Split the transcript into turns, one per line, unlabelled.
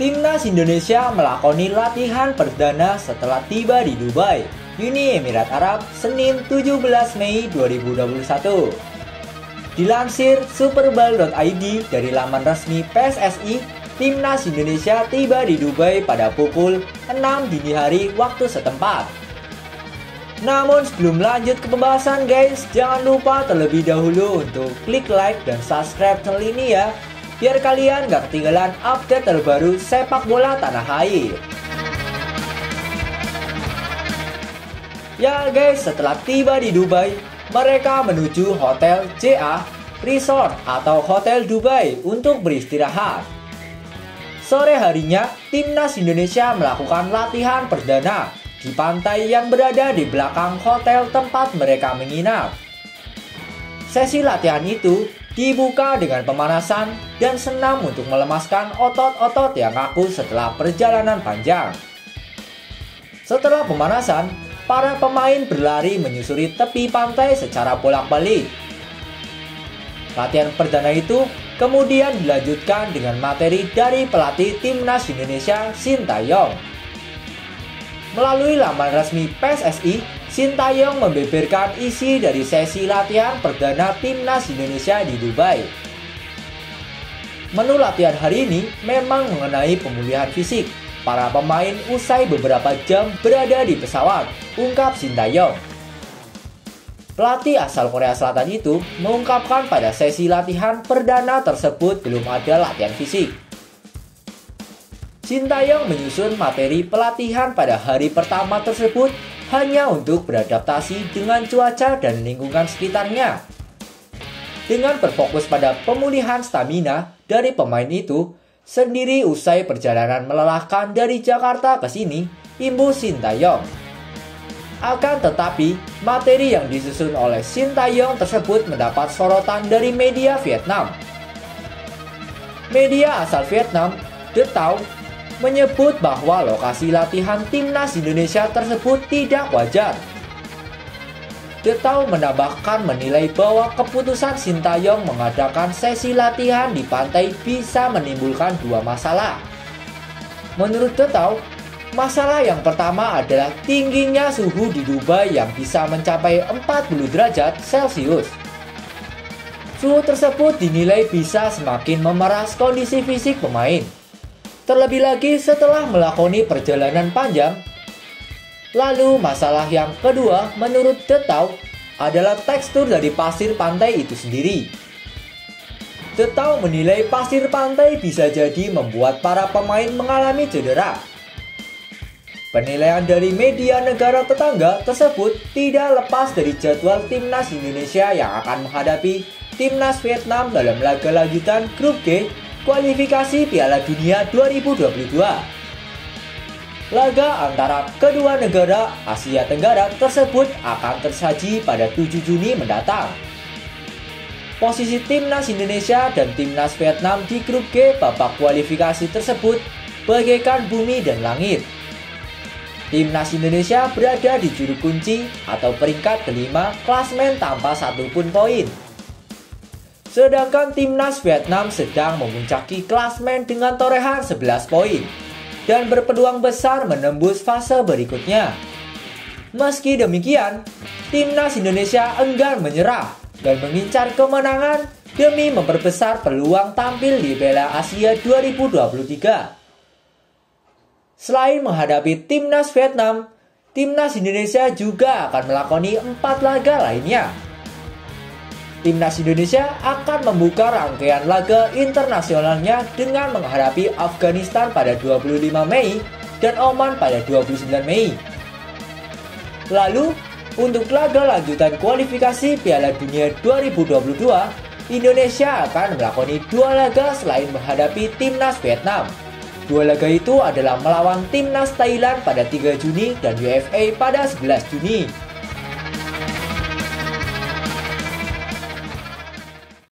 Timnas Indonesia melakoni latihan perdana setelah tiba di Dubai, Uni Emirat Arab, Senin 17 Mei 2021. Dilansir superball.id dari laman resmi PSSI, Timnas Indonesia tiba di Dubai pada pukul 6 dini hari waktu setempat. Namun sebelum lanjut ke pembahasan guys, jangan lupa terlebih dahulu untuk klik like dan subscribe channel ini ya biar kalian gak ketinggalan update terbaru sepak bola tanah air. Ya guys, setelah tiba di Dubai, mereka menuju Hotel JA Resort atau Hotel Dubai untuk beristirahat. Sore harinya, timnas Indonesia melakukan latihan perdana di pantai yang berada di belakang hotel tempat mereka menginap. Sesi latihan itu dibuka dengan pemanasan dan senam untuk melemaskan otot-otot yang kaku setelah perjalanan panjang. Setelah pemanasan, para pemain berlari menyusuri tepi pantai secara bolak-balik. Latihan perdana itu kemudian dilanjutkan dengan materi dari pelatih timnas Indonesia Sintayong. Melalui laman resmi PSSI, Sintayong membeberkan isi dari sesi latihan perdana timnas Indonesia di Dubai. Menu latihan hari ini memang mengenai pemulihan fisik. Para pemain usai beberapa jam berada di pesawat, ungkap Sintayong. Pelatih asal Korea Selatan itu mengungkapkan pada sesi latihan perdana tersebut belum ada latihan fisik. Sintayong menyusun materi pelatihan pada hari pertama tersebut hanya untuk beradaptasi dengan cuaca dan lingkungan sekitarnya. Dengan berfokus pada pemulihan stamina dari pemain itu, sendiri usai perjalanan melelahkan dari Jakarta ke sini, Imbu Sintayong. Akan tetapi, materi yang disusun oleh Sintayong tersebut mendapat sorotan dari media Vietnam. Media asal Vietnam, The Tao, menyebut bahwa lokasi latihan timnas Indonesia tersebut tidak wajar. Detau menambahkan menilai bahwa keputusan Sintayong mengadakan sesi latihan di pantai bisa menimbulkan dua masalah. Menurut Detau, masalah yang pertama adalah tingginya suhu di Dubai yang bisa mencapai 40 derajat Celcius. Suhu tersebut dinilai bisa semakin memeras kondisi fisik pemain. Terlebih lagi setelah melakoni perjalanan panjang. Lalu masalah yang kedua menurut Detau adalah tekstur dari pasir pantai itu sendiri. Detau menilai pasir pantai bisa jadi membuat para pemain mengalami cedera. Penilaian dari media negara tetangga tersebut tidak lepas dari jadwal timnas Indonesia yang akan menghadapi timnas Vietnam dalam laga lanjutan grup G kualifikasi Piala Dunia 2022. Laga antara kedua negara Asia Tenggara tersebut akan tersaji pada 7 Juni mendatang. Posisi timnas Indonesia dan timnas Vietnam di grup G babak kualifikasi tersebut bagaikan bumi dan langit. Timnas Indonesia berada di juru kunci atau peringkat kelima klasmen tanpa satupun poin Sedangkan timnas Vietnam sedang memuncaki klasmen dengan torehan 11 poin dan berpeluang besar menembus fase berikutnya. Meski demikian, timnas Indonesia enggan menyerah dan mengincar kemenangan demi memperbesar peluang tampil di Piala Asia 2023. Selain menghadapi timnas Vietnam, timnas Indonesia juga akan melakoni empat laga lainnya Timnas Indonesia akan membuka rangkaian laga internasionalnya dengan menghadapi Afghanistan pada 25 Mei dan Oman pada 29 Mei. Lalu, untuk laga lanjutan kualifikasi Piala Dunia 2022, Indonesia akan melakoni dua laga selain menghadapi timnas Vietnam. Dua laga itu adalah melawan timnas Thailand pada 3 Juni dan UFA pada 11 Juni.